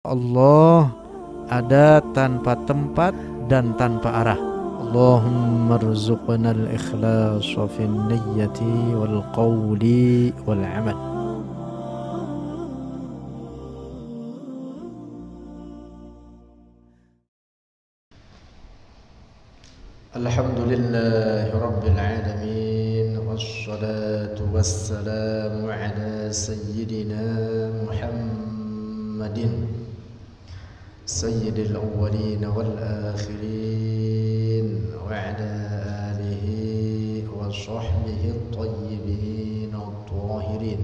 Allah ada tanpa tempat dan tanpa arah. Allahumma rzuqna al-ikhlas fi niyyati wal qawli wal amal. الحمد لله رب العالمين والصلاة والسلام على سيدنا محمد سيد الأولين والآخرين وعلى آله وصحبه الطيبين الطاهرين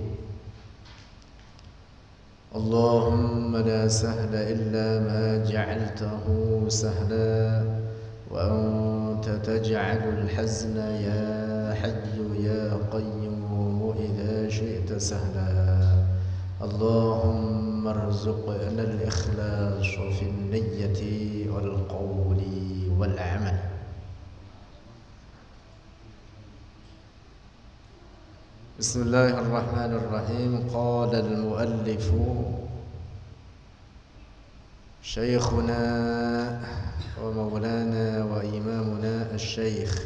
اللهم لا سهل إلا ما جعلته سهلا وأنت تجعل الحزن يا حي يا قيوم إذا شئت سهلا. اللهم اللهم الإخلاص في النية والقول والعمل بسم الله الرحمن الرحيم. قال المؤلف شيخنا ومولانا وإمامنا الشيخ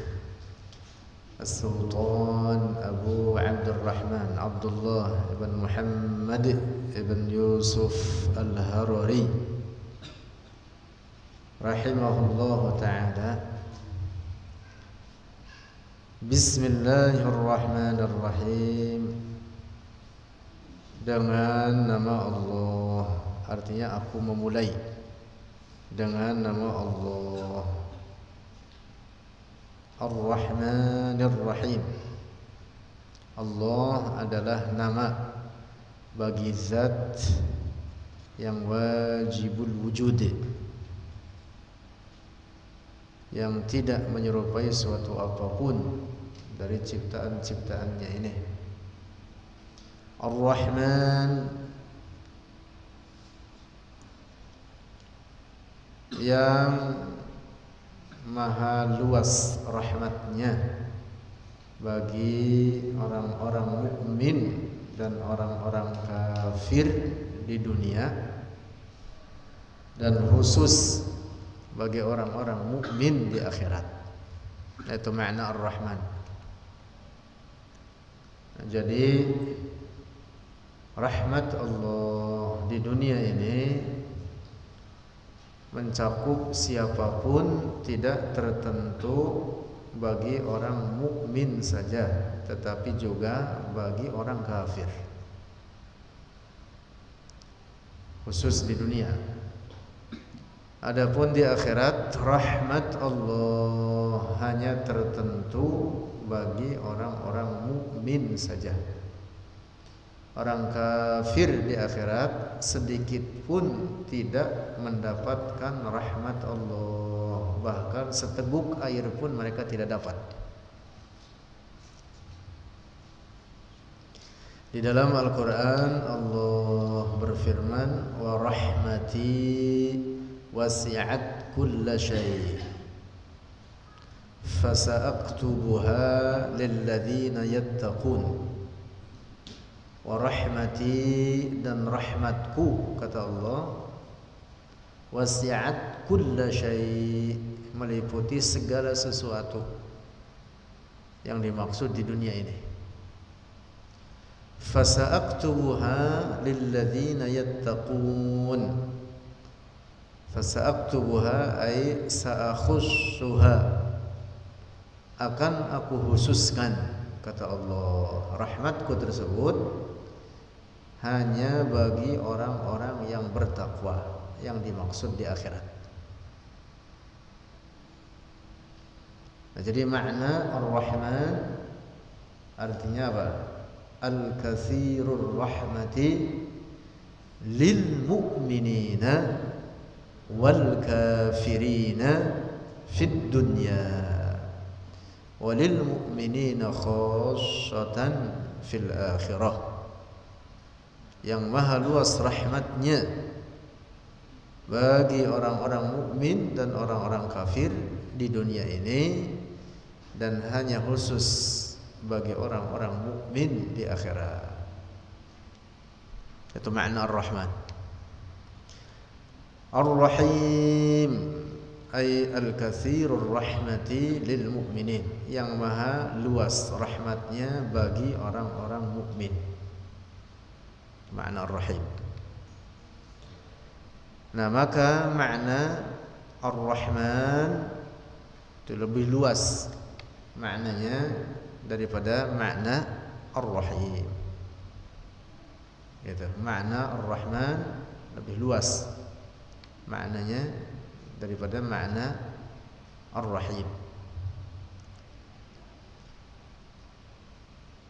السلطان أبو عبد الرحمن عبد الله بن محمد Ibn Yusuf Al-Harari rahimahullah taala. Bismillahirrahmanirrahim. Dengan nama Allah. Artinya aku memulai dengan nama Allah. Ar-Rahmanir Rahim Allah adalah nama bagi zat yang wajibul wujud yang tidak menyerupai suatu apa pun dari ciptaan-ciptaannya ini. Ar-Rahman. Yang maha luas rahmatnya bagi orang-orang mukmin dan orang-orang kafir di dunia dan khusus bagi orang-orang mukmin di akhirat. Itu makna Ar-Rahman. Jadi rahmat Allah di dunia ini mencakup siapa pun tidak tertentu bagi orang mukmin saja tetapi juga bagi orang kafir. Khusus di dunia. Adapun di akhirat rahmat Allah hanya tertentu bagi orang-orang mukmin saja. Orang kafir di akhirat sedikit pun tidak mendapatkan rahmat Allah. Bahkan seteguk air pun mereka tidak dapat di dalam Al-Qur'an Allah berfirman wa rahmati wasi'at kulla syai' fasa'aktubuha lilladzina yattaqun. Wa rahmati dan rahmatku kata Allah wasi'at kulla syai. Meliputi segala sesuatu yang dimaksud di dunia ini fasa'aktubuha lilladzina yattaqun fasa'aktubuha ay sa'akhussuha akan aku khususkan kata Allah rahmatku tersebut hanya bagi orang-orang yang bertakwa yang dimaksud di akhirat. Nah, jadi makna Ar-Rahman artinya apa? Al-katsirur rahmati lil mu'minina wal kafirina fid dunya walil mu'minina khassatan fil akhirah. Yang maha luas rahmatnya bagi orang-orang mukmin dan orang-orang kafir di dunia ini dan hanya khusus bagi orang-orang mukmin di akhirat. Itu makna Ar-Rahman. Ar-Rahim ay al-kathirur rahmati lil mu'minin yang maha luas rahmatnya bagi orang-orang mukmin makna ar-rahim nah maka makna ar-rahman itu lebih luas maknanya daripada makna ar-rahim gitu makna ar-rahman lebih luas maknanya daripada makna Ar-Rahim.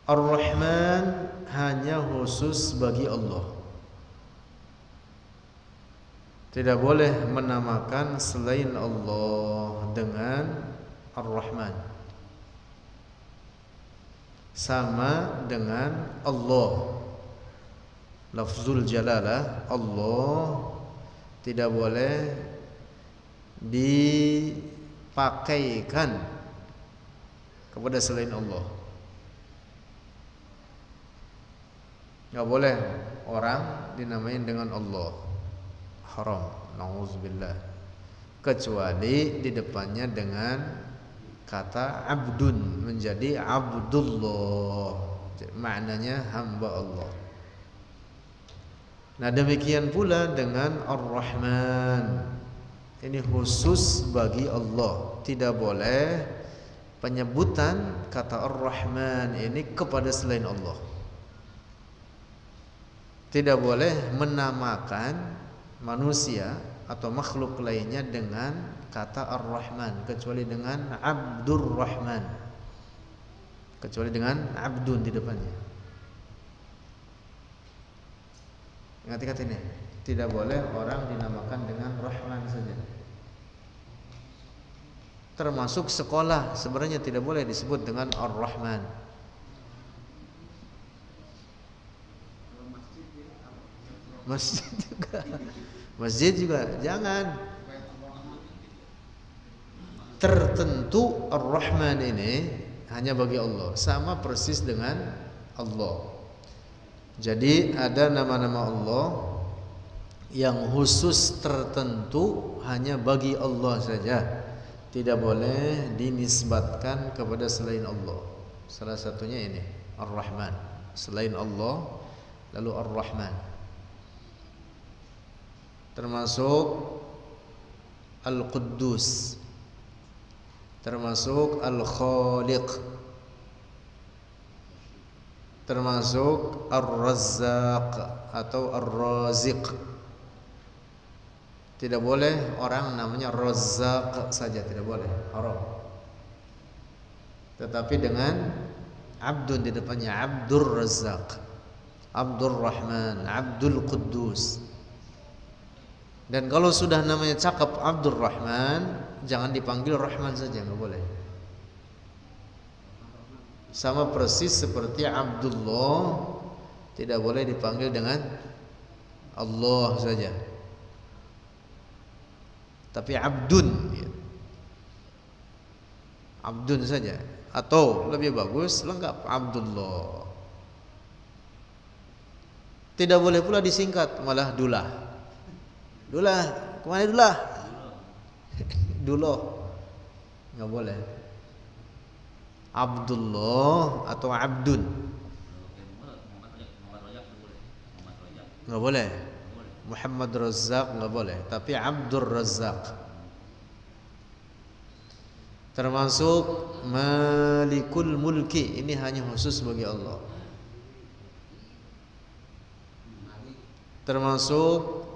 Ar-Rahman hanya khusus bagi Allah. Tidak boleh menamakan selain Allah dengan Ar-Rahman. Sama dengan Allah. Lafzul jalalah Allah tidak boleh dipakaikan kepada selain Allah. Enggak boleh orang dinamain dengan Allah. Haram. Nauzubillah. Kecuali di depannya dengan kata abdun menjadi abdullah. Maknanya hamba Allah. Nah demikian pula dengan Ar-Rahman ini khusus bagi Allah. Tidak boleh penyebutan kata Ar-Rahman ini kepada selain Allah. Tidak boleh menamakan manusia atau makhluk lainnya dengan kata Ar-Rahman kecuali dengan Abdur Rahman. Kecuali dengan Abdun di depannya. Ingat-ingat ini. Tidak boleh orang dinamakan dengan Rahman saja. Termasuk sekolah sebenarnya tidak boleh disebut dengan Ar-Rahman. Masjid juga. Masjid juga jangan. Tertentu Ar-Rahman ini hanya bagi Allah, sama persis dengan Allah. Jadi ada nama-nama Allah yang khusus tertentu hanya bagi Allah saja. Tidak boleh dinisbatkan kepada selain Allah. Salah satunya ini Ar-Rahman. Selain Allah lalu Ar-Rahman. Termasuk Al-Quddus termasuk Al-Khaliq termasuk Ar-Razzaq atau Ar-Raziq tidak boleh orang namanya Razak saja tidak boleh, haram. Tetapi dengan Abdun di depannya Abdur Razak, Abdur Rahman, Abdul Quddus. Dan kalau sudah namanya cakap Abdur Rahman, jangan dipanggil Rahman saja, nggak boleh. Sama persis seperti Abdullah tidak boleh dipanggil dengan Allah saja. Tapi abdun ya. abdun saja. Atau lebih bagus lengkap Abdullah. Tidak boleh pula disingkat malah dulah. Dulah ke mana dulah duloh nggak boleh. Abdullah atau Abdun? Nggak boleh. Muhammad Razak nggak boleh, tapi Abdur Razak. Termasuk Malikul Mulki. Ini hanya khusus bagi Allah. Termasuk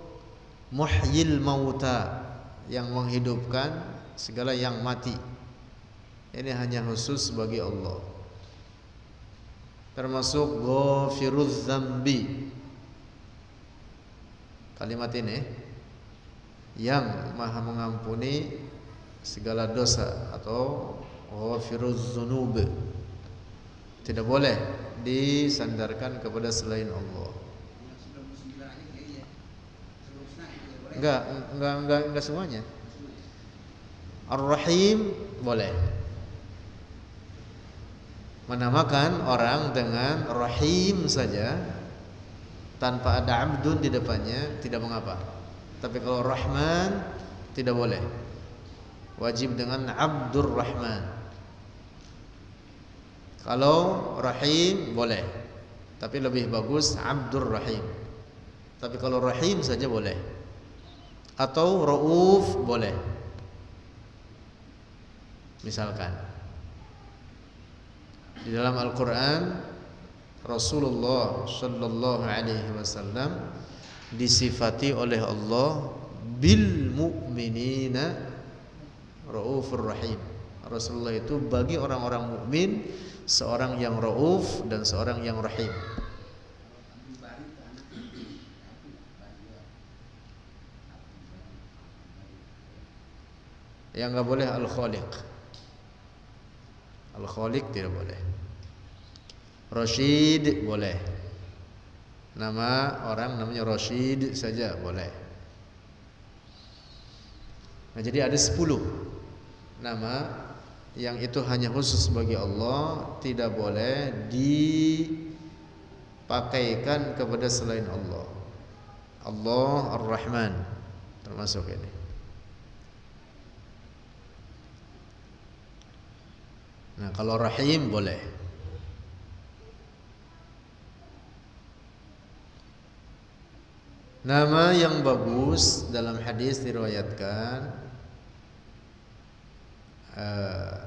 Muhyil Mauta yang menghidupkan segala yang mati. Ini hanya khusus bagi Allah. Termasuk Ghafiruz Zambi kalimat ini yang maha mengampuni segala dosa atau ghafiruz dzunub tidak boleh disandarkan kepada selain Allah enggak enggak enggak enggak semuanya Ar-Rahim boleh menamakan orang dengan Rahim saja tanpa ada abdun di depannya tidak mengapa. Tapi kalau Rahman tidak boleh. Wajib dengan Abdur Rahman. Kalau Rahim boleh. Tapi lebih bagus Abdur Rahim. Tapi kalau Rahim saja boleh. Atau Rauf boleh. Misalkan di dalam Al-Qur'an Rasulullah sallallahu alaihi wasallam disifati oleh Allah bil mu'minina raufur rahim. Rasulullah itu bagi orang-orang mukmin seorang yang rauf dan seorang yang rahim. Yang nggak boleh al-khaliq. Al-khaliq tidak boleh. Rashid boleh. Nama orang namanya Rashid saja boleh. Nah, jadi ada 10 nama yang itu hanya khusus bagi Allah, tidak boleh dipakaikan kepada selain Allah. Allah Ar-Rahman termasuk ini. Nah, kalau Rahim boleh. Nama yang bagus dalam hadis diriwayatkan uh,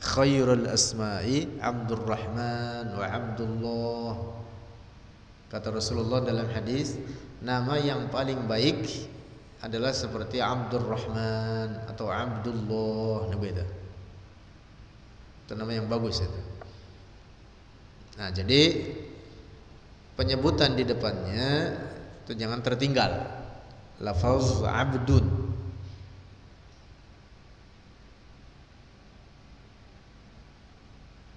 khairul asma'i Abdurrahman wa Abdullah. Kata Rasulullah dalam hadis nama yang paling baik adalah seperti Abdurrahman atau Abdullah. Beda itu nama yang bagus itu. Nah jadi penyebutan di depannya itu jangan tertinggal. Lafaz abdun.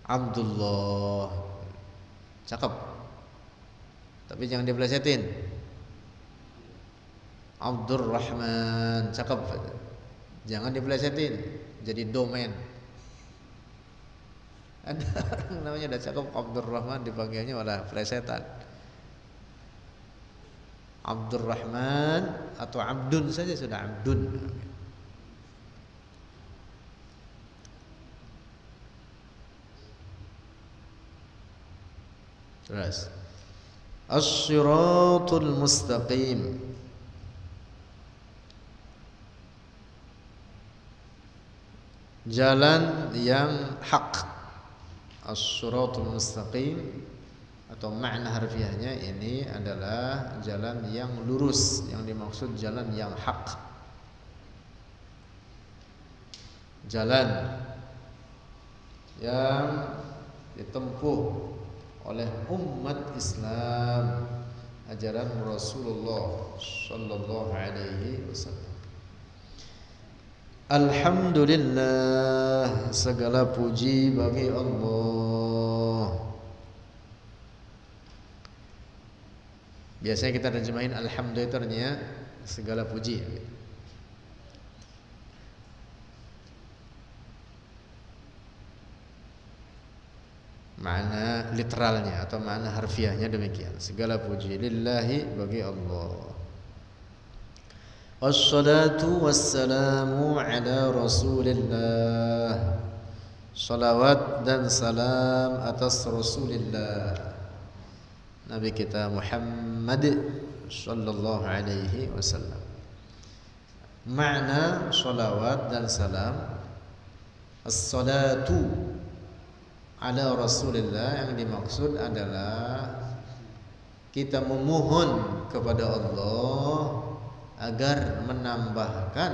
Abdullah. Cakep. Tapi jangan dipelesetin Abdurrahman. Cakep. Jangan dipelesetin jadi domain ada namanya udah cakep Abdurrahman dipanggilnya malah plesetan Abdurrahman atau Abdun saja sudah Abdun. Terus As-siratul mustaqim. Jalan yang hak As-siratul mustaqim atau makna harfiahnya ini adalah jalan yang lurus yang dimaksud jalan yang hak. Jalan yang ditempuh oleh umat Islam. Ajaran Rasulullah sallallahu alaihi wasallam. Alhamdulillah segala puji bagi Allah. Biasanya kita terjemahin alhamdulillah itu artinya segala puji. Makna literalnya atau makna harfiahnya demikian. Segala puji lillahi bagi Allah. Wassalatu wassalamu ala Rasulillah. Salawat dan salam atas Rasulillah. Nabi kita Muhammad sallallahu alaihi wasallam. Makna salawat dan salam As-salatu ala Rasulullah yang dimaksud adalah kita memohon kepada Allah agar menambahkan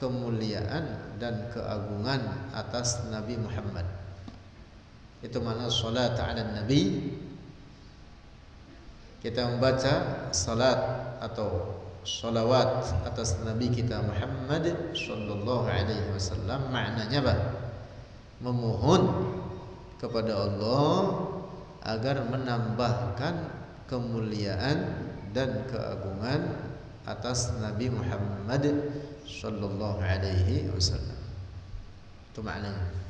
kemuliaan dan keagungan atas Nabi Muhammad. Itu mana salat ala Nabi. Kita membaca salat atau salawat atas Nabi kita Muhammad sallallahu alaihi wasallam maknanya apa? Memohon kepada Allah agar menambahkan kemuliaan dan keagungan atas Nabi Muhammad sallallahu alaihi wasallam. Itu maknanya.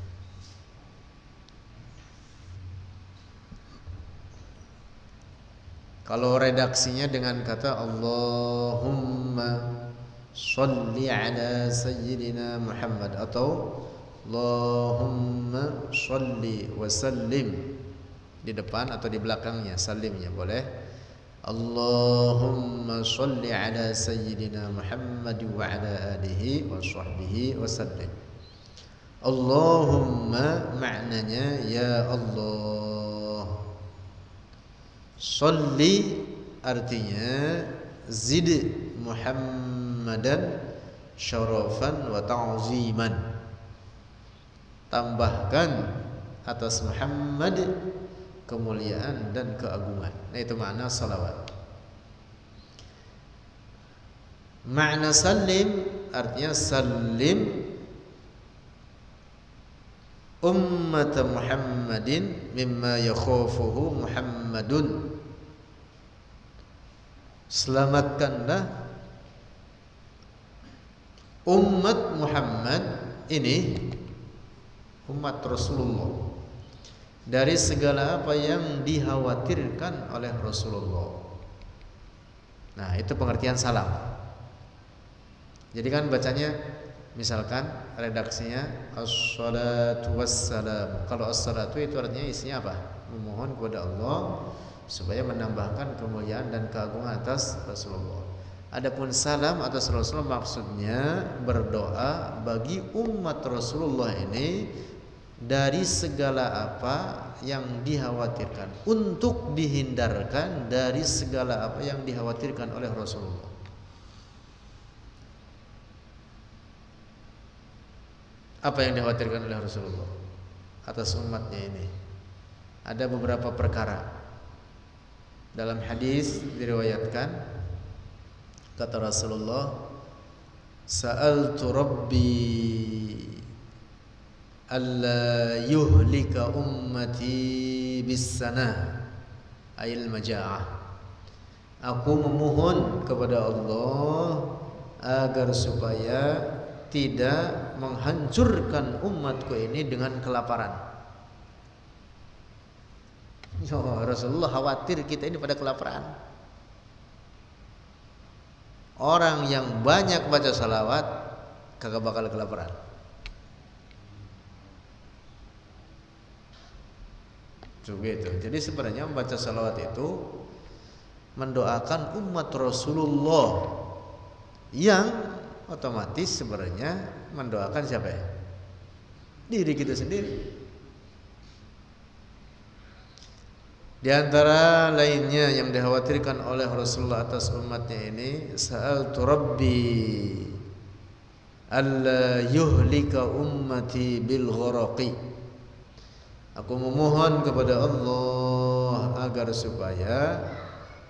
Kalau redaksinya dengan kata Allahumma sholli ala sayyidina Muhammad atau Allahumma sholli wa sallim. Di depan atau di belakangnya salimnya boleh. Allahumma sholli ala sayyidina Muhammad wa ala alihi wa sahbihi wa sallim. Allahumma maknanya ya Allah Salli artinya zid Muhammadan syarafan wa ta'ziman. Tambahkan atas Muhammad kemuliaan dan keagungan. Nah itu makna salawat. Makna salim artinya salim ummat Muhammadin mimma yakhafuhu Muhammadun selamatkanlah umat Muhammad ini umat Rasulullah dari segala apa yang dikhawatirkan oleh Rasulullah. Nah, itu pengertian salam. Jadi kan bacanya Misalkan redaksinya as-salatu wassalam. Kalau as-salatu itu artinya isinya apa? Memohon kepada Allah supaya menambahkan kemuliaan dan keagungan atas Rasulullah. Adapun salam atas Rasulullah maksudnya berdoa bagi umat Rasulullah ini dari segala apa yang dikhawatirkan untuk dihindarkan dari segala apa yang dikhawatirkan oleh Rasulullah. Apa yang dikhawatirkan oleh Rasulullah atas umatnya ini? Ada beberapa perkara. Dalam hadis diriwayatkan kata Rasulullah, "Sa'altu Rabbi alla yuhlika ummati bis-sana ayil maja'ah." Aku memohon kepada Allah agar supaya tidak menghancurkan umatku ini dengan kelaparan. Ya Rasulullah khawatir kita ini pada kelaparan. Orang yang banyak baca salawat kagak bakal kelaparan. Begitu. Jadi sebenarnya membaca salawat itu mendoakan umat Rasulullah yang otomatis sebenarnya mendoakan siapa ya? Diri kita sendiri. Di antara lainnya yang dikhawatirkan oleh Rasulullah atas umatnya ini, sa'altu Rabbi alla yuhlika ummati bil gharaqi. Aku memohon kepada Allah agar supaya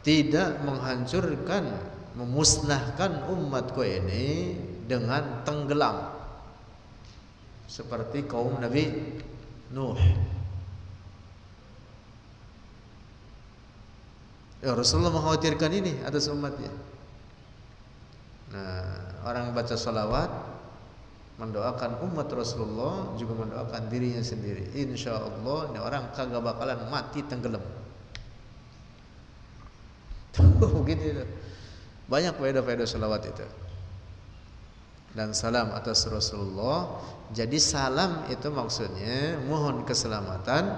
tidak menghancurkan memusnahkan umatku ini dengan tenggelam seperti kaum Nabi Nuh. Ya Rasulullah mengkhawatirkan ini atas umatnya. Nah, orang baca salawat mendoakan umat Rasulullah juga mendoakan dirinya sendiri. Insya Allah ini orang kagak bakalan mati tenggelam. Tuh gitu. Banyak faedah-faedah salawat itu. Dan salam atas Rasulullah. Jadi salam itu maksudnya mohon keselamatan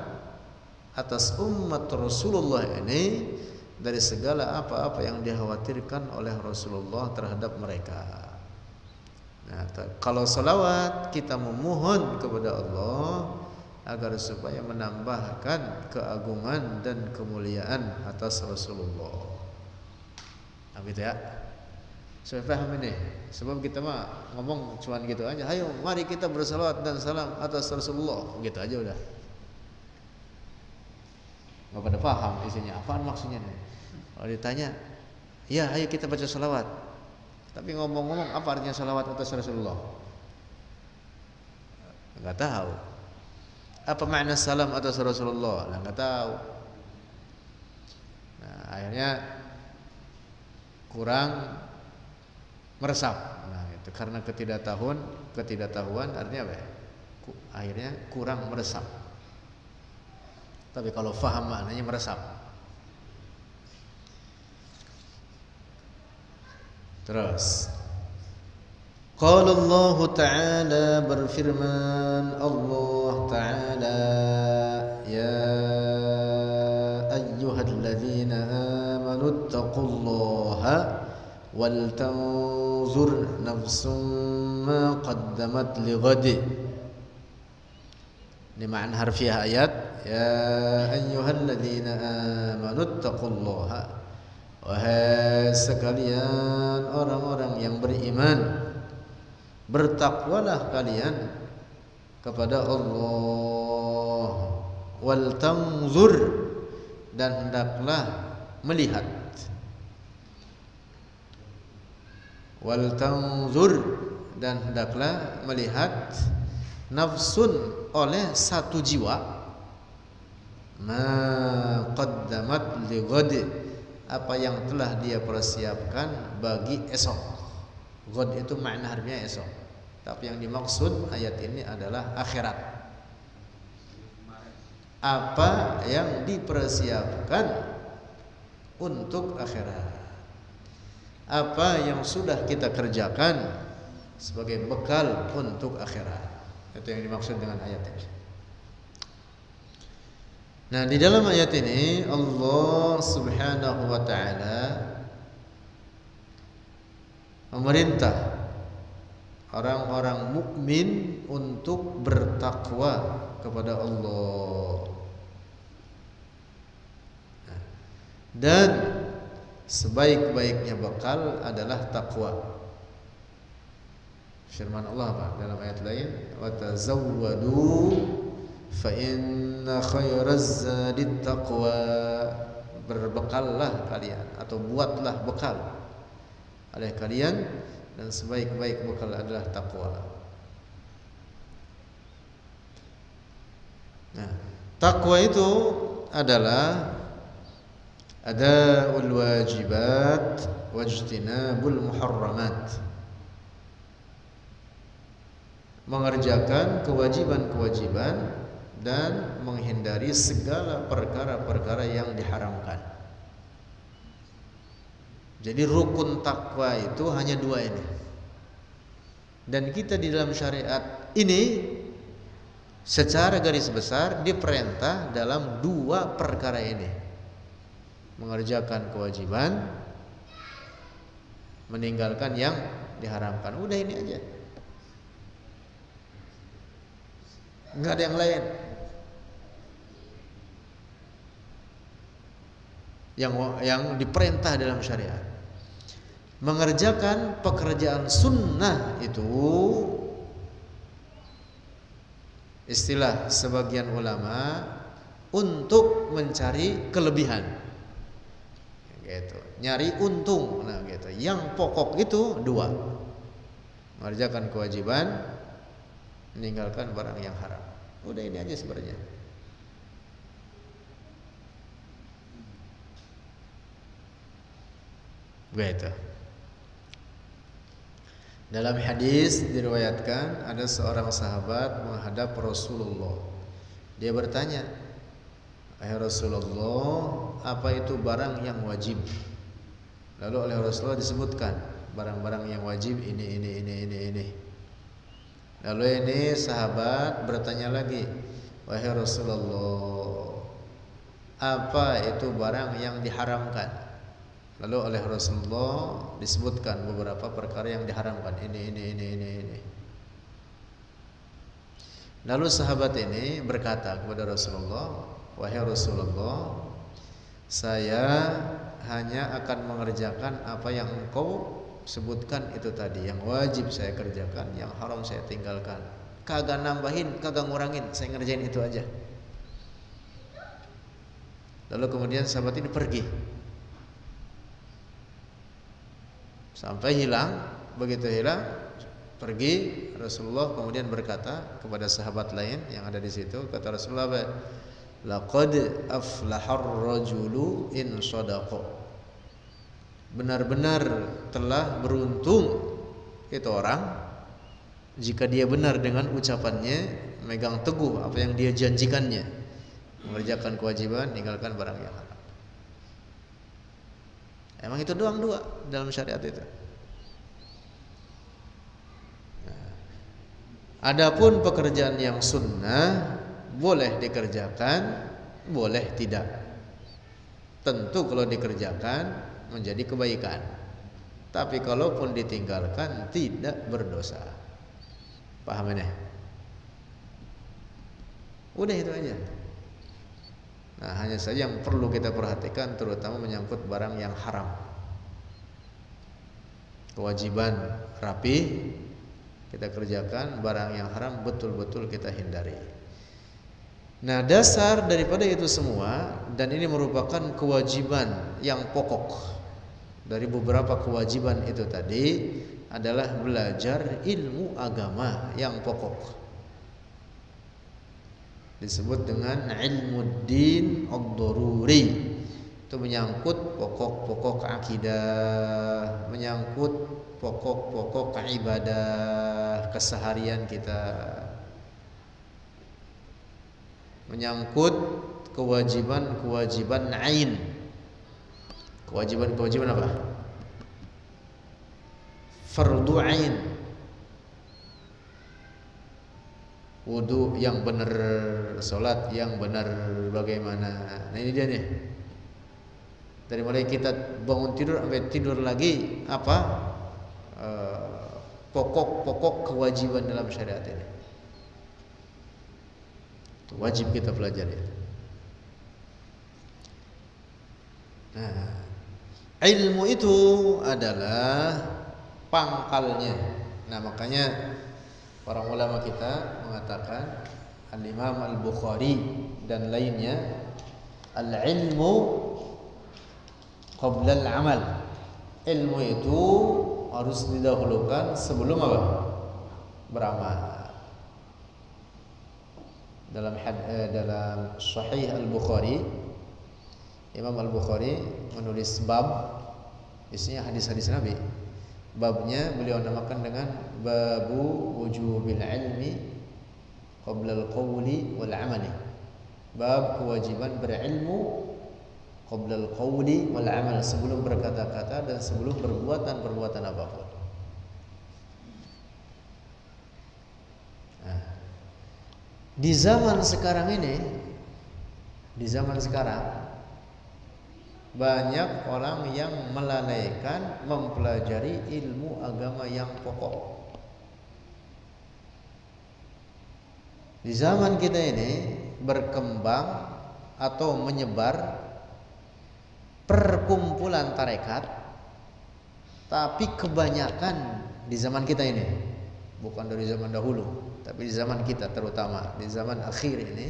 atas umat Rasulullah ini dari segala apa-apa yang dikhawatirkan oleh Rasulullah terhadap mereka. Nah, kalau salawat kita memohon kepada Allah agar supaya menambahkan keagungan dan kemuliaan atas Rasulullah. Nah, gitu ya. Saya paham ini. Sebab kita mah ngomong cuman gitu aja. Ayo mari kita bersalawat dan salam atas Rasulullah. Gitu aja udah. Gak pada paham isinya. Apaan maksudnya nih? Kalau ditanya, ya ayo kita baca salawat. Tapi ngomong-ngomong apa artinya salawat atas Rasulullah? Gak tahu. Apa makna salam atas Rasulullah? Gak tahu. Nah, akhirnya kurang meresap. Nah, itu karena ketidaktahuan, ketidaktahuan artinya apa? Ya? Akhirnya kurang meresap. Tapi kalau faham maknanya meresap. Terus Qala Allah Ta'ala berfirman Allah Ta'ala Ya ayyuhalladzina amanu taqullaha tanzur nafsum ma qaddamat lighadi Ini makna harfiah ayat. Ya ayyuhalladzina amanu taqullaha Wahai sekalian orang-orang yang beriman bertakwalah kalian kepada Allah. Wal tanzur dan hendaklah melihat wal tanzur dan hendaklah melihat nafsun oleh satu jiwa ma qaddamat li apa yang telah dia persiapkan bagi esok God itu makna harfiah esok. Tapi yang dimaksud ayat ini adalah akhirat. Apa yang dipersiapkan untuk akhirat. Apa yang sudah kita kerjakan sebagai bekal untuk akhirat. Itu yang dimaksud dengan ayat ini. Nah, di dalam ayat ini Allah Subhanahu wa taala memerintah orang-orang mukmin untuk bertakwa kepada Allah. Dan sebaik-baiknya bekal adalah takwa. Firman Allah apa dalam ayat lain? Wa tazawwadu fa inna khairaz taqwa. Berbekallah kalian atau buatlah bekal oleh kalian dan sebaik-baik bekal adalah takwa. Nah, takwa itu adalah ada wajibat wajtinabul muharramat. Mengerjakan kewajiban-kewajiban dan menghindari segala perkara-perkara yang diharamkan. Jadi rukun takwa itu hanya dua ini. Dan kita di dalam syariat ini secara garis besar diperintah dalam dua perkara ini. Mengerjakan kewajiban, meninggalkan yang diharamkan. Udah ini aja. Enggak ada yang lain. Yang yang diperintah dalam syariat mengerjakan pekerjaan sunnah itu istilah sebagian ulama untuk mencari kelebihan gitu. Nyari untung. Nah gitu. Yang pokok itu dua. Mengerjakan kewajiban meninggalkan barang yang haram. Udah ini aja sebenarnya. Begitu dalam hadis diriwayatkan ada seorang sahabat menghadap Rasulullah. Dia bertanya, "Wahai Rasulullah, apa itu barang yang wajib?" Lalu oleh Rasulullah disebutkan barang-barang yang wajib ini ini ini ini ini. Lalu ini sahabat bertanya lagi, "Wahai Rasulullah, apa itu barang yang diharamkan?" Lalu oleh Rasulullah disebutkan beberapa perkara yang diharamkan ini ini ini ini ini. Lalu sahabat ini berkata kepada Rasulullah, "Wahai Rasulullah, saya hanya akan mengerjakan apa yang engkau sebutkan itu tadi, yang wajib saya kerjakan, yang haram saya tinggalkan. Kagak nambahin, kagak ngurangin, saya ngerjain itu aja." Lalu kemudian sahabat ini pergi sampai hilang begitu hilang pergi Rasulullah kemudian berkata kepada sahabat lain yang ada di situ kata Rasulullah laqad aflahar rajulu in sadaqa. Benar-benar telah beruntung itu orang jika dia benar dengan ucapannya megang teguh apa yang dia janjikannya. Mengerjakan kewajiban tinggalkan barang yang haram. Emang itu doang dua dalam syariat itu. Nah, adapun pekerjaan yang sunnah boleh dikerjakan, boleh tidak. Tentu kalau dikerjakan menjadi kebaikan. Tapi kalaupun ditinggalkan tidak berdosa. Paham? Udah itu aja. Nah, hanya saja yang perlu kita perhatikan terutama menyangkut barang yang haram. Kewajiban rapi kita kerjakan, barang yang haram betul-betul kita hindari. Nah, dasar daripada itu semua dan ini merupakan kewajiban yang pokok dari beberapa kewajiban itu tadi adalah belajar ilmu agama yang pokok. Disebut dengan ilmu din ad-daruri. Itu menyangkut pokok-pokok akidah menyangkut pokok-pokok ibadah keseharian kita menyangkut kewajiban-kewajiban ain kewajiban-kewajiban apa fardu ain wudhu yang benar, sholat yang benar bagaimana. Nah ini dia nih. Dari mulai kita bangun tidur sampai tidur lagi apa eh, pokok-pokok kewajiban dalam syariat ini. Wajib kita pelajari. Nah, ilmu itu adalah pangkalnya. Nah makanya Para ulama kita mengatakan Al-Imam Al-Bukhari dan lainnya Al-ilmu qabla al-amal. Ilmu itu harus didahulukan sebelum apa? Beramal. Dalam eh, dalam Sahih Al-Bukhari Imam Al-Bukhari menulis bab isinya hadis-hadis Nabi. Babnya beliau namakan dengan babu wujubil ilmi qabla al-qawli wal amali. Bab kewajiban berilmu qabla al-qawli wal amal sebelum berkata-kata dan sebelum perbuatan-perbuatan apa pun. Nah, di zaman sekarang ini di zaman sekarang banyak orang yang melalaikan mempelajari ilmu agama yang pokok. Di zaman kita ini berkembang atau menyebar perkumpulan tarekat tapi kebanyakan di zaman kita ini bukan dari zaman dahulu tapi di zaman kita terutama di zaman akhir ini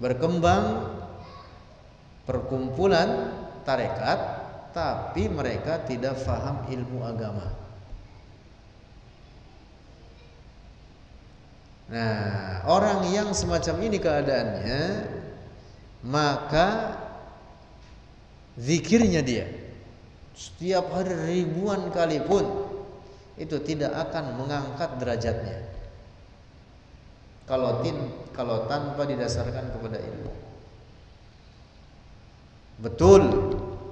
berkembang perkumpulan tarekat tapi mereka tidak faham ilmu agama. Nah, orang yang semacam ini keadaannya, maka zikirnya dia. Setiap hari ribuan kali pun itu tidak akan mengangkat derajatnya. Kalau tin, kalau tanpa didasarkan kepada ilmu. Betul,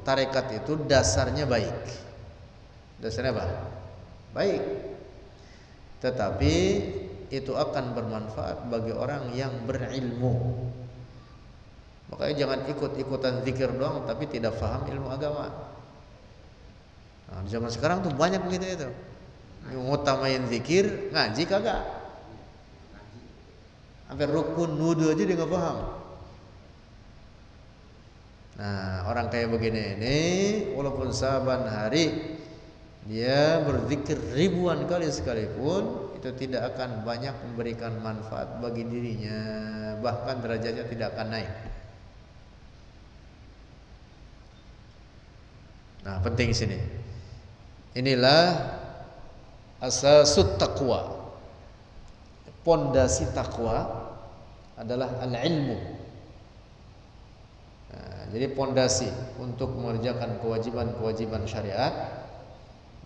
tarekat itu dasarnya baik. Dasarnya apa? Baik. Tetapi itu akan bermanfaat bagi orang yang berilmu. Makanya jangan ikut-ikutan zikir doang tapi tidak faham ilmu agama. Nah, zaman sekarang tuh banyak begitu itu. Ngutamain zikir, ngaji kagak. Hampir rukun nudu aja dia nggak paham. Nah, orang kayak begini ini walaupun saban hari dia berzikir ribuan kali sekalipun itu tidak akan banyak memberikan manfaat bagi dirinya bahkan derajatnya tidak akan naik nah penting sini inilah asasut taqwa pondasi takwa adalah al-ilmu nah, jadi pondasi untuk mengerjakan kewajiban-kewajiban syariat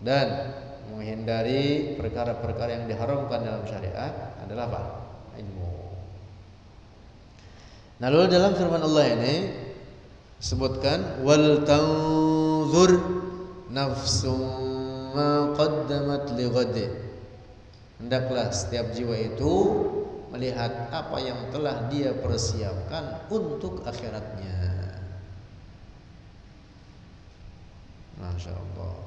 dan menghindari perkara-perkara yang diharamkan dalam syariat adalah apa? Ilmu. Nah, lalu dalam firman Allah ini sebutkan wal tanzur nafsum ma qaddamat hendaklah setiap jiwa itu melihat apa yang telah dia persiapkan untuk akhiratnya. Masya Allah.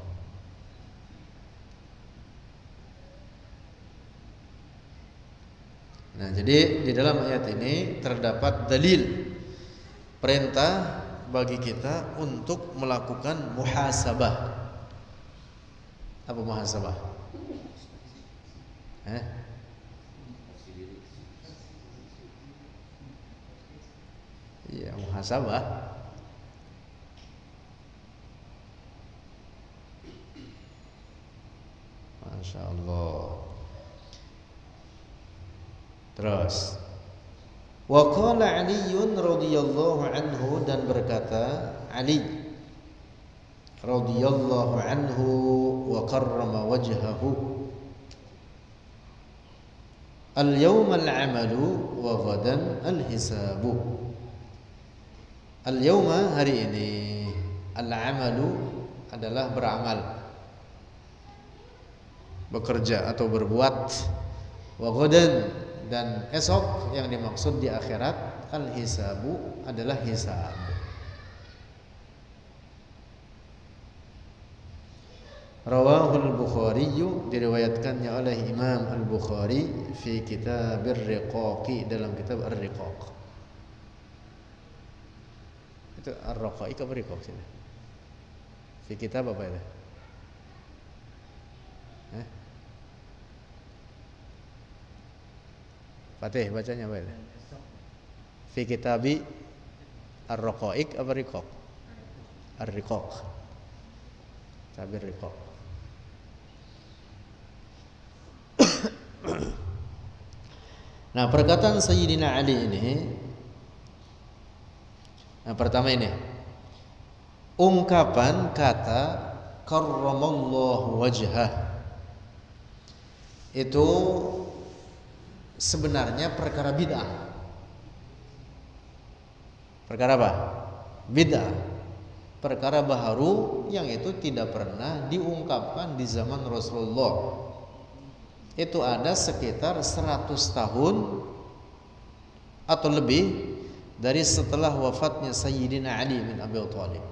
Nah, jadi di dalam ayat ini terdapat dalil perintah bagi kita untuk melakukan muhasabah. Apa muhasabah? Eh? Iya, muhasabah. Masya Allah. Terus Wa qala Ali radhiyallahu anhu dan berkata Ali radhiyallahu anhu wa karrama wajhahu. Al-yawm al-amalu wa ghadan al-hisabu. Al-yawma hari ini Al-amalu adalah beramal. Bekerja atau berbuat. Wa ghadan dan esok yang dimaksud di akhirat al-hisabu adalah hisab. Rawahul Bukhari diriwayatkannya oleh Imam Al-Bukhari fi kitab Ar-Riqaqi dalam kitab Ar-Riqaq. Itu Ar-Raqaiq apa Riqaq sih? Fi kitab apa itu? Fatih bacanya apa itu? Fi kitabi Ar-Raqaiq apa Riqaq? Ar-Riqaq. Tabir Riqaq. Nah, perkataan Sayyidina Ali ini Nah, pertama ini ungkapan kata karramallahu wajhah itu sebenarnya perkara bid'ah. Perkara apa? Bid'ah. Perkara baharu yang itu tidak pernah diungkapkan di zaman Rasulullah. Itu ada sekitar 100 tahun atau lebih dari setelah wafatnya Sayyidina Ali bin Abi Thalib.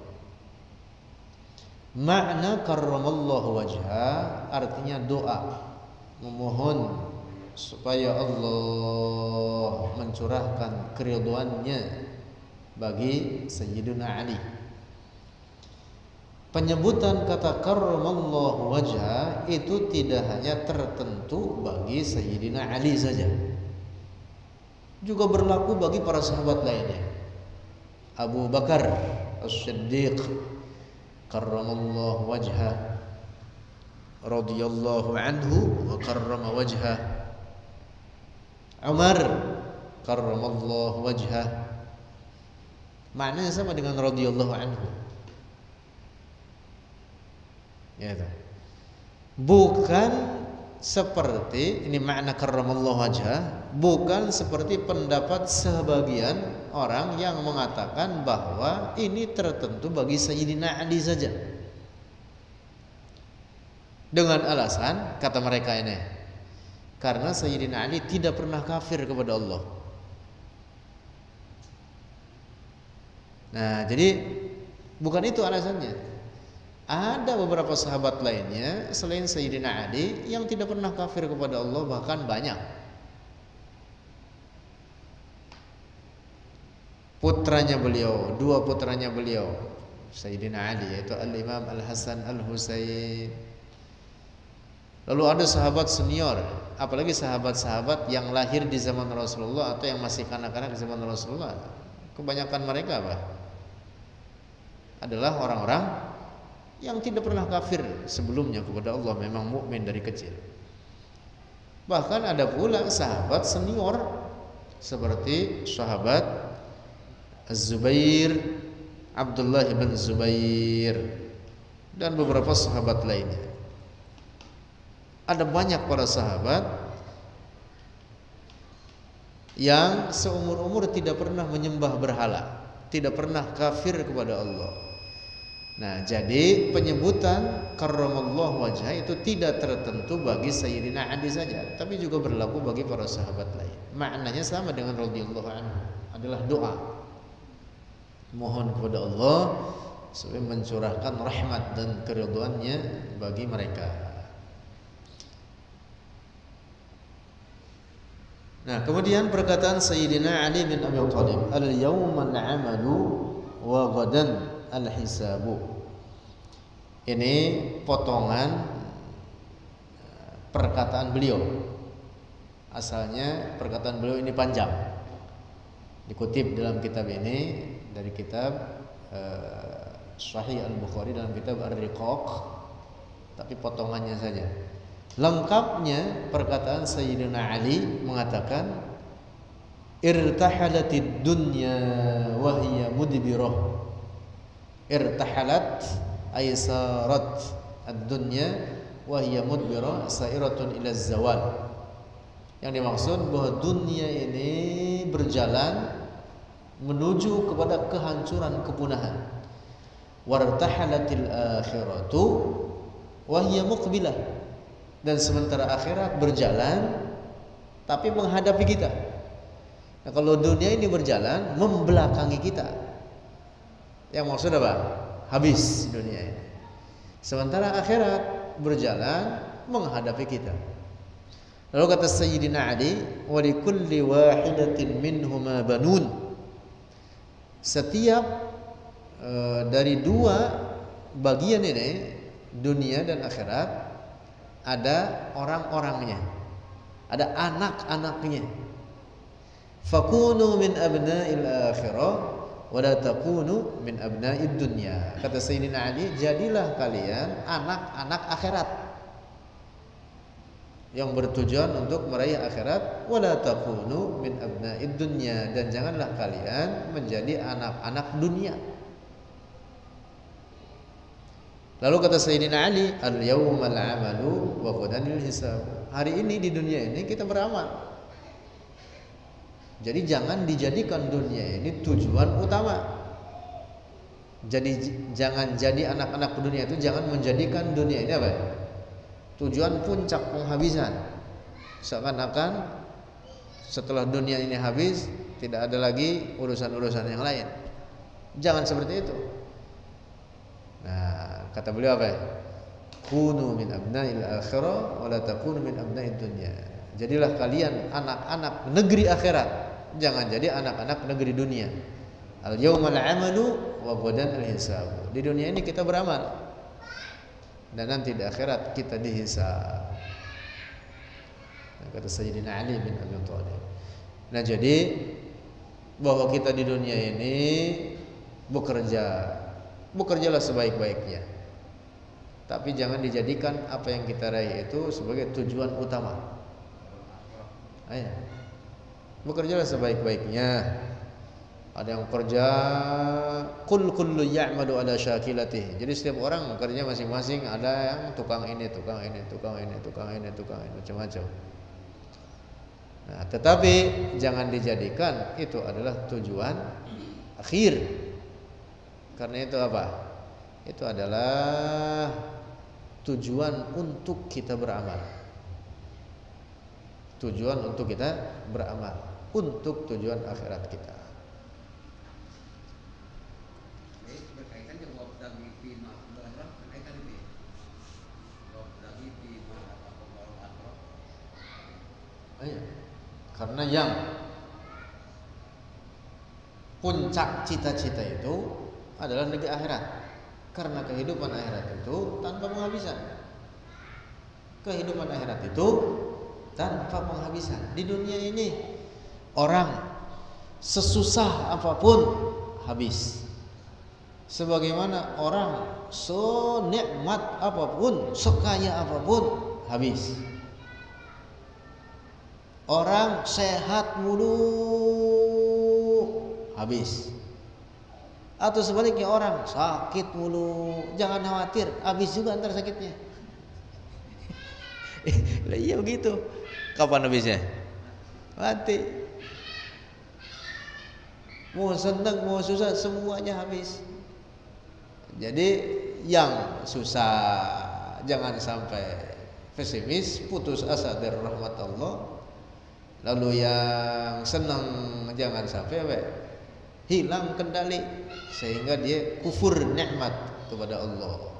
Makna karramallahu wajha artinya doa memohon supaya Allah mencurahkan keriduannya bagi Sayyidina Ali. Penyebutan kata karramallahu wajah itu tidak hanya tertentu bagi Sayyidina Ali saja. Juga berlaku bagi para sahabat lainnya. Abu Bakar As-Siddiq karramallahu wajhah radhiyallahu anhu wa karrama wajhah Umar karramallahu wajhah maknanya sama dengan radhiyallahu anhu ya itu bukan seperti ini makna karramallahu wajhah bukan seperti pendapat sebagian orang yang mengatakan bahwa ini tertentu bagi Sayyidina Ali saja dengan alasan kata mereka ini karena Sayyidina Ali tidak pernah kafir kepada Allah. Nah, jadi bukan itu alasannya. Ada beberapa sahabat lainnya selain Sayyidina Ali yang tidak pernah kafir kepada Allah bahkan banyak. Putranya beliau, dua putranya beliau, Sayyidina Ali yaitu Al-Imam Al-Hasan Al-Husain. Lalu ada sahabat senior apalagi sahabat-sahabat yang lahir di zaman Rasulullah atau yang masih kanak-kanak di zaman Rasulullah kebanyakan mereka apa adalah orang-orang yang tidak pernah kafir sebelumnya kepada Allah memang mukmin dari kecil bahkan ada pula sahabat senior seperti sahabat Az-Zubair Abdullah bin Zubair dan beberapa sahabat lainnya ada banyak para sahabat yang seumur-umur tidak pernah menyembah berhala, tidak pernah kafir kepada Allah. Nah, jadi penyebutan karramallahu wajah itu tidak tertentu bagi Sayyidina Ali saja, tapi juga berlaku bagi para sahabat lain. Maknanya sama dengan radhiyallahu anhu, adalah doa. Mohon kepada Allah supaya mencurahkan rahmat dan keridhaannya bagi mereka. Nah, kemudian perkataan Sayyidina Ali bin Abi Thalib, "Al-yawma al-'amalu wa ghadan al-hisabu. Ini potongan perkataan beliau. Asalnya perkataan beliau ini panjang. Dikutip dalam kitab ini dari kitab uh, Sahih Al-Bukhari dalam kitab Ar-Riqaq tapi potongannya saja. Lengkapnya perkataan Sayyidina Ali mengatakan irtahalatid dunya wa hiya mudbirah irtahalat ay sarat ad-dunya wa hiya mudbira sairatun ila zawal. Yang dimaksud bahwa dunia ini berjalan menuju kepada kehancuran kepunahan. Wartahalatil akhiratu wa hiya muqbilah. Dan sementara akhirat berjalan tapi menghadapi kita. Nah kalau dunia ini berjalan membelakangi kita yang maksud apa? Habis dunia ini. Sementara akhirat berjalan menghadapi kita. Lalu kata Sayyidina Ali, "Wa likulli wahidatin minhuma banun." Setiap uh, dari dua bagian ini, dunia dan akhirat, ada orang-orangnya. Ada anak-anaknya. Fakunu min abna'il akhirah wala takunu min abna'id dunya. Kata Sayyidina Ali, jadilah kalian anak-anak akhirat yang bertujuan untuk meraih akhirat wala takunu min abna'id dunya dan janganlah kalian menjadi anak-anak dunia. Lalu kata Sayyidina Ali, al-yawmal amalu wa hisab. Hari ini di dunia ini kita beramal. Jadi jangan dijadikan dunia ini tujuan utama. Jadi jangan jadi anak-anak dunia itu jangan menjadikan dunia ini apa? Tujuan puncak penghabisan. Seakan-akan setelah dunia ini habis tidak ada lagi urusan-urusan yang lain. Jangan seperti itu. Nah, kata beliau apa? Kunu min abna'il akhirah wa la takunu min abna'id dunya. Jadilah kalian anak-anak negeri akhirat jangan jadi anak-anak negeri dunia. Al yaumal amalu wa ghadan al hisab. Di dunia ini kita beramal. Dan nanti di akhirat kita dihisab. Kata Sayyidina Ali bin Abi Thalib. Nah, jadi bahwa kita di dunia ini bekerja bekerjalah sebaik-baiknya. Tapi jangan dijadikan apa yang kita raih itu sebagai tujuan utama. Ayo bekerjalah sebaik-baiknya. Ada yang kerja kul kullu ya'malu ala syakilati jadi setiap orang kerja masing-masing ada yang tukang ini tukang ini tukang ini tukang ini tukang ini macam-macam. Nah tetapi jangan dijadikan itu adalah tujuan akhir. Karena itu apa? Itu adalah tujuan untuk kita beramal. Tujuan untuk kita beramal untuk tujuan akhirat kita. Iya. Karena yang puncak cita-cita itu adalah negeri akhirat. Karena kehidupan akhirat itu tanpa penghabisan. Kehidupan akhirat itu tanpa penghabisan. Di dunia ini orang sesusah apa pun habis. Sebagaimana orang senikmat apa pun, sekaya apa pun habis. Orang sehat mulu habis. Atau sebaliknya orang sakit mulu, jangan khawatir, habis juga antar sakitnya. iya begitu. Kapan habisnya? Mati mau senang mau susah semuanya habis Jadi yang susah jangan sampai pesimis, putus asa dari rahmat Allah. Lalu yang senang jangan sampai apa? hilang kendali sehingga dia kufur nikmat kepada Allah.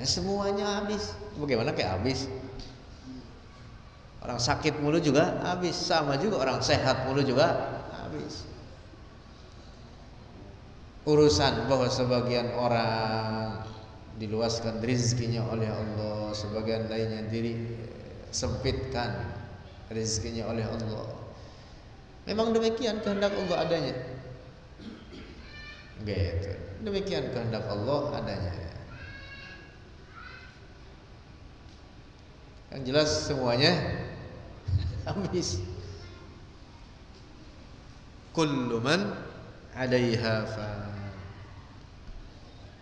Ya, semuanya habis. Bagaimana kayak habis? Orang sakit mulu juga habis, sama juga orang sehat mulu juga habis. Urusan bahwa sebagian orang diluaskan rezekinya oleh Allah, sebagian lainnya diri sempitkan rezekinya oleh Allah. Memang demikian kehendak Allah adanya. Gitu. Demikian kehendak Allah adanya. Yang jelas semuanya habis. Kullu man 'alaiha fa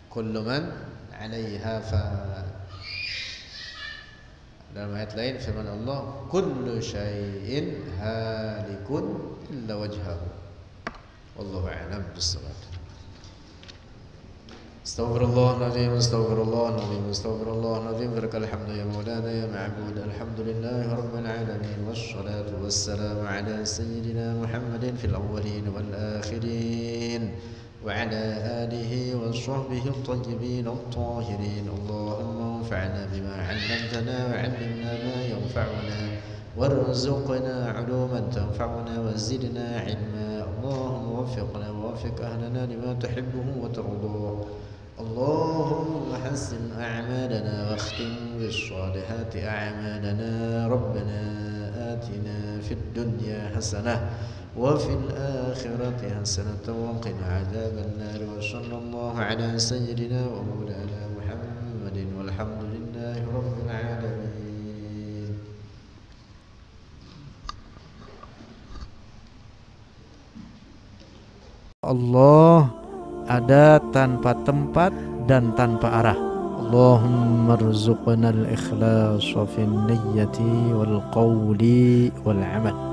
Kullu man 'alaiha fa dalam ayat lain firman Allah kullu syai'in halikun illa wajhahu wallahu a'lam bis-shawab استغفر الله العظيم استغفر الله العظيم استغفر الله العظيم. لك الحمد يا مولانا يا معبود. الحمد لله رب العالمين. والصلاة والسلام على سيدنا محمد في الأولين والآخرين وعلى آله وصحبه الطيبين الطاهرين. اللهم انفعنا بما علمتنا وعلمنا ما ينفعنا وارزقنا علوما تنفعنا وزدنا علما. اللهم وفقنا ووفق أهلنا لما تحبه وترضاه. اللهم حسن أعمالنا واختم بالصالحات أعمالنا. ربنا آتنا في الدنيا حسنة وفي الآخرة حسنة وقنا عذاب النار. وصلى الله على سيدنا ومولانا محمد والحمد لله رب العالمين. الله ada tanpa tempat dan tanpa arah. Allahumma rzuqna al-ikhlas fi niyyati wal qawli wal amal.